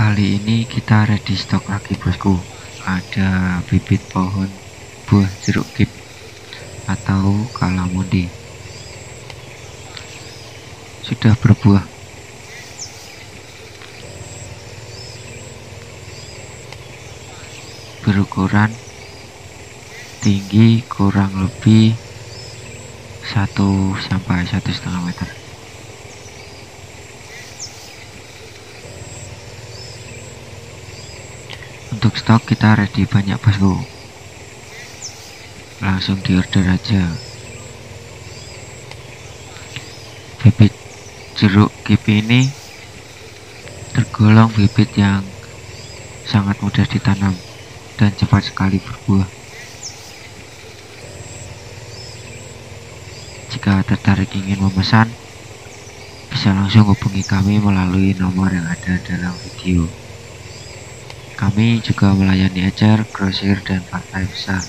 Kali ini kita ready stok lagi bosku. Ada bibit pohon buah jeruk kip Atau kalamundi. Sudah berbuah. Berukuran Tinggi kurang lebih 1 sampai satu setengah meter untuk stok kita ready banyak bosku. Langsung di order aja. Bibit jeruk kipi ini tergolong bibit yang sangat mudah ditanam dan cepat sekali berbuah. Jika tertarik ingin memesan bisa langsung hubungi kami melalui nomor yang ada dalam video kami juga melayani ecer, grosir, dan partai besar.